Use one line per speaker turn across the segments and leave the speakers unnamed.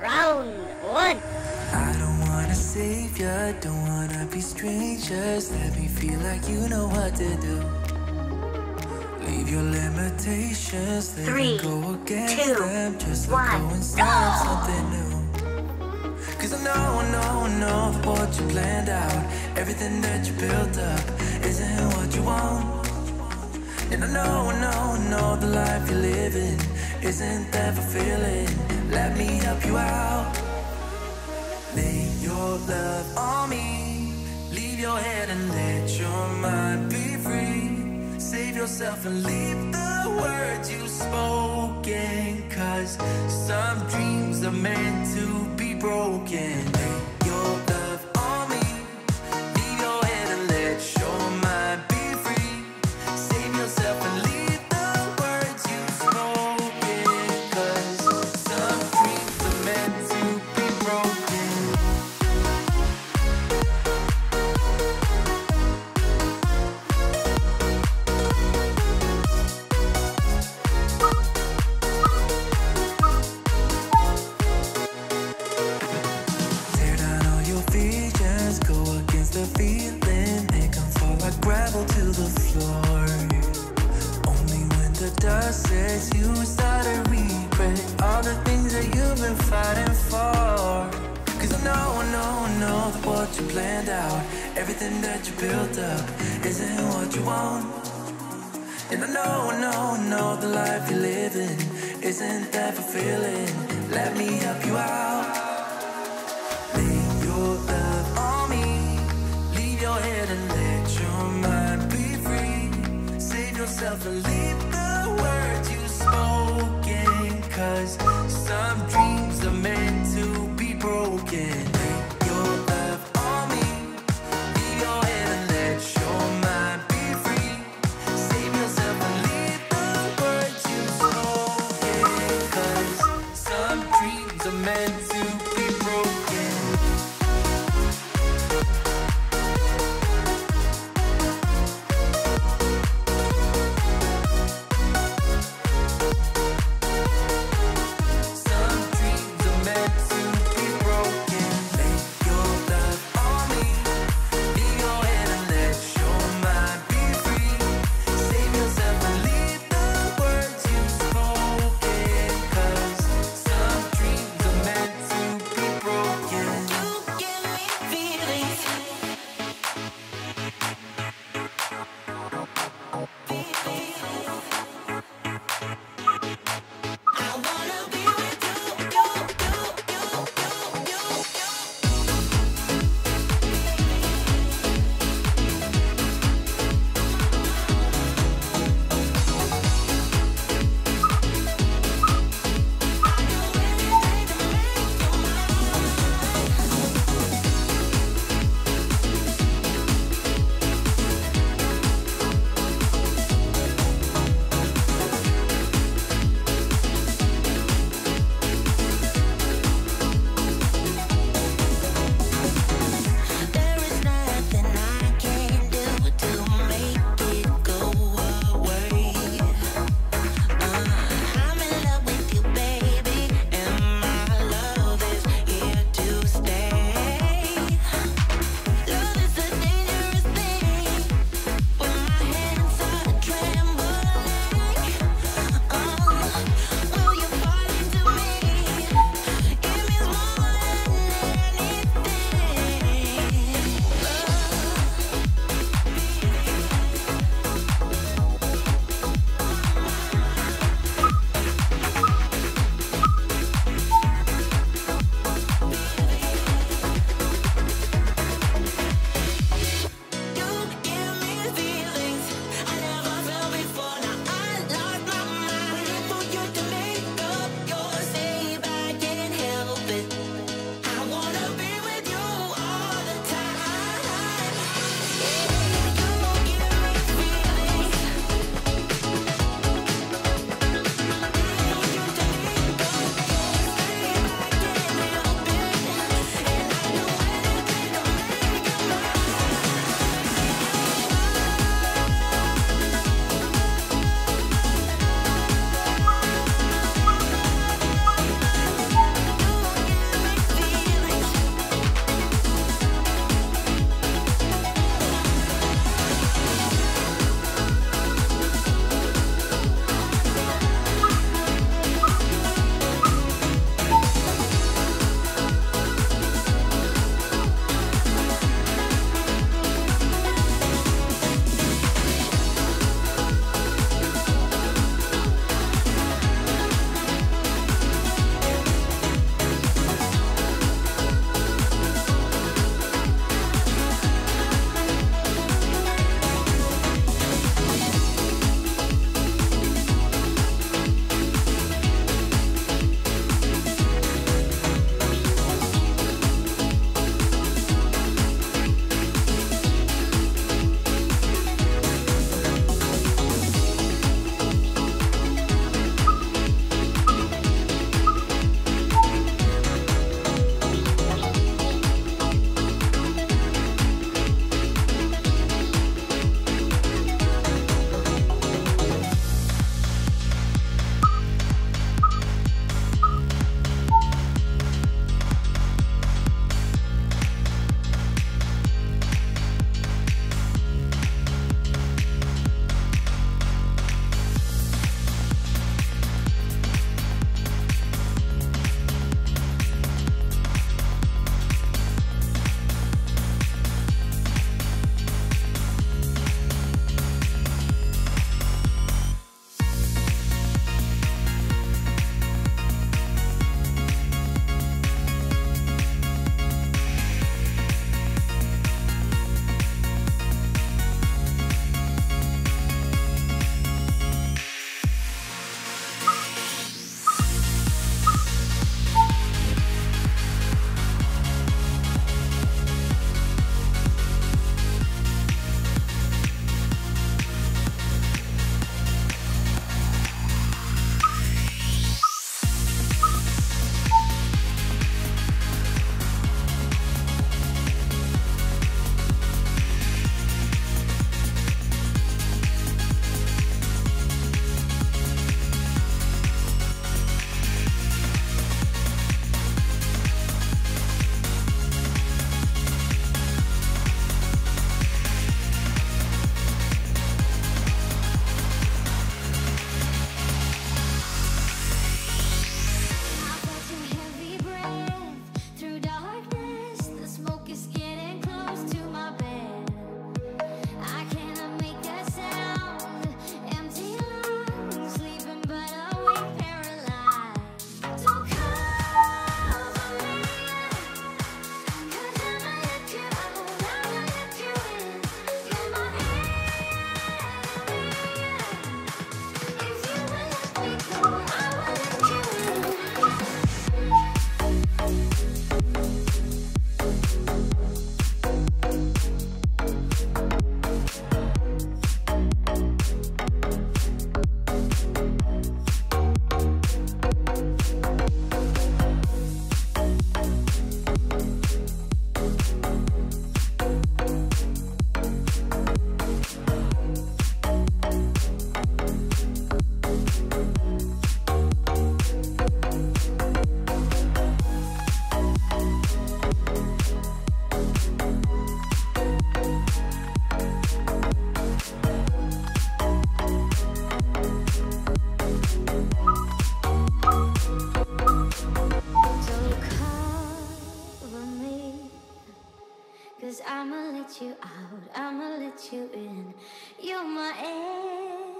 Round one.
I don't wanna save ya, don't wanna be strangers. Let me feel like you know what to do. Leave your limitations,
Three,
me go against
two,
them. Just
one,
go Cause I know, I know, I know that what you planned out, everything that you built up, isn't what you want. And I know, I know, I know the life you're living isn't that fulfilling. Let me help you out. Lay your love on me. Leave your head and let your mind be free. Save yourself and leave the words you've spoken. Cause some dreams are meant to be broken. Lay you
out, I'ma let you in. You're my
air.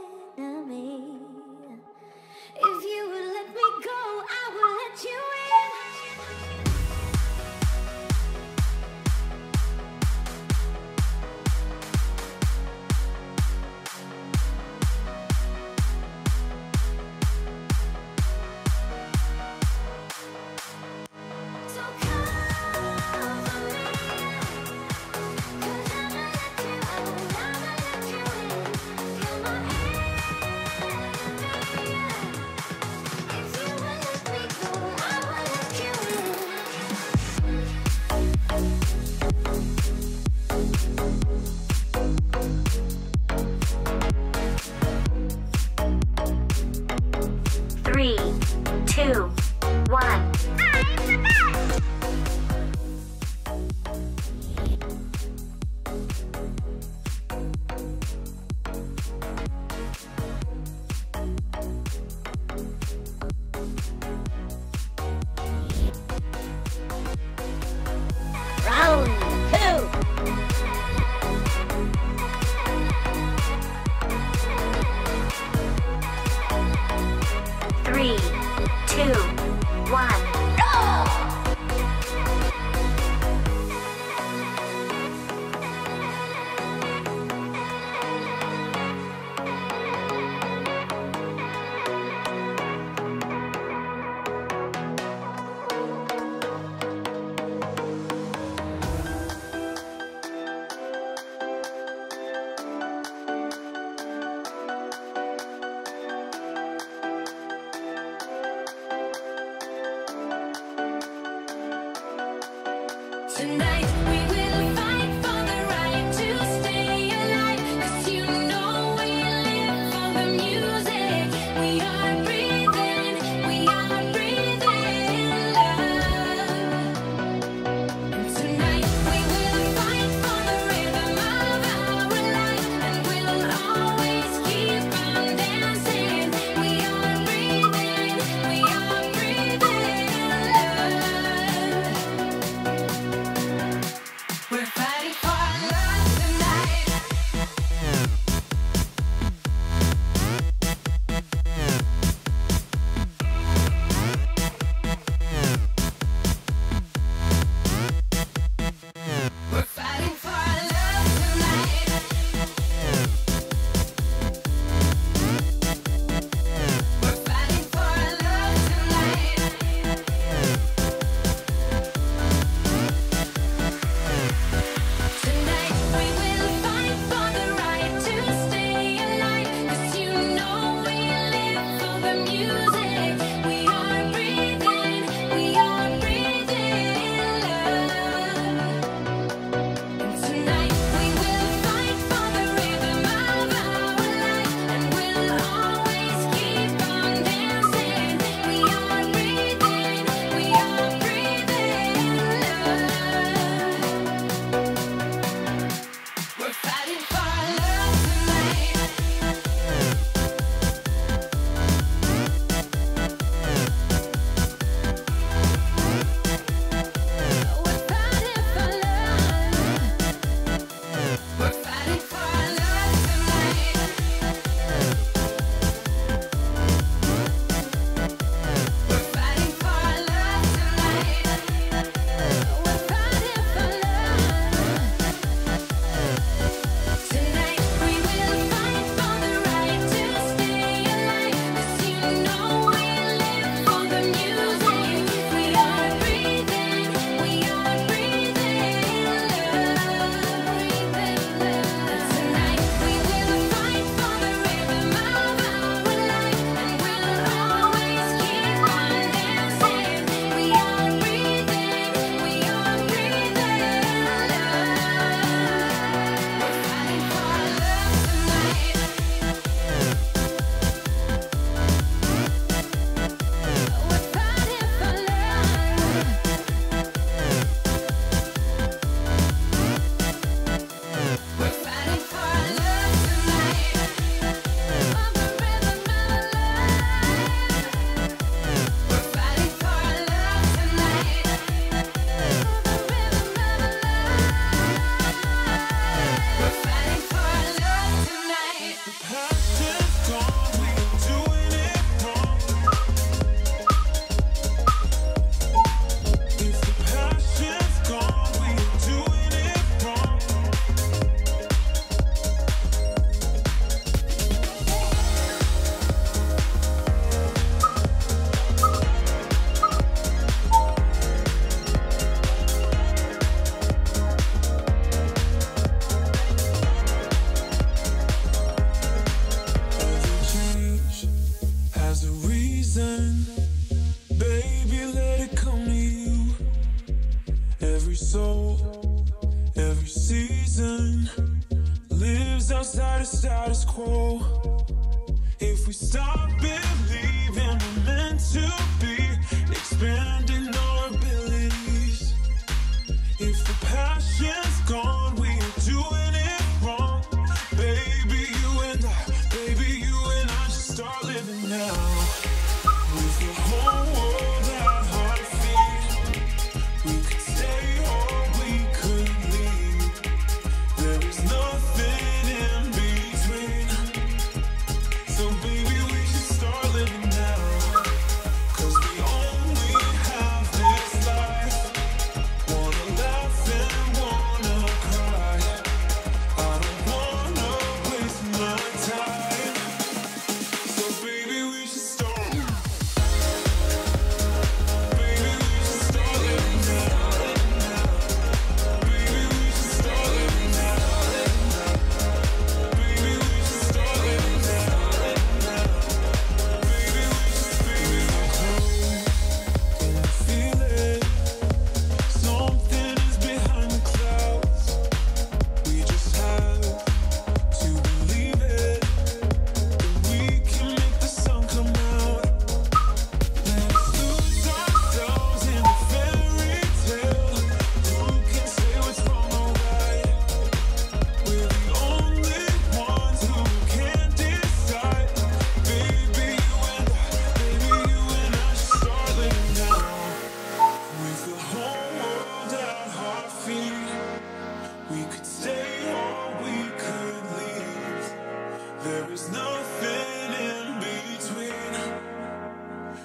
There is nothing in between.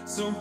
So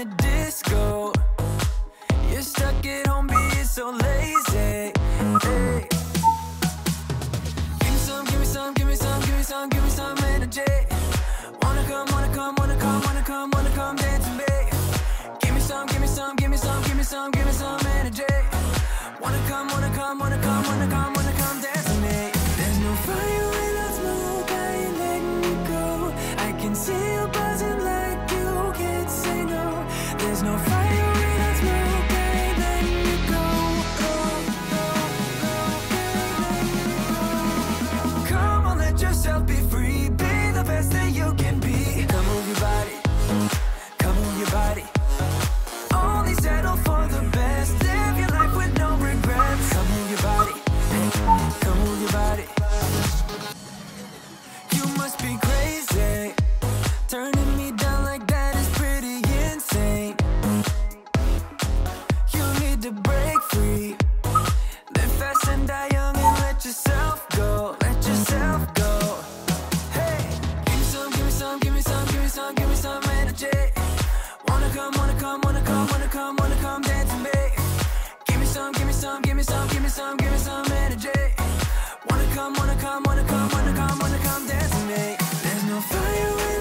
a
disco. You're stuck at home being so lazy. Hey. Give me some, give me some, give me some, give me some, give me some energy. Wanna come, wanna come, wanna come, wanna come, wanna come dance with me. Give me some, give me some, give me some, give me some, give me some energy. Wanna come, wanna come, wanna come, wanna come, wanna come, wanna come, wanna come, wanna come dance with me. Give me some, give me some, give me some, give me some, give me some energy. Wanna come, wanna come, wanna come, wanna come, wanna come dance with me. There's no fire
in